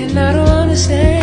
And I don't understand.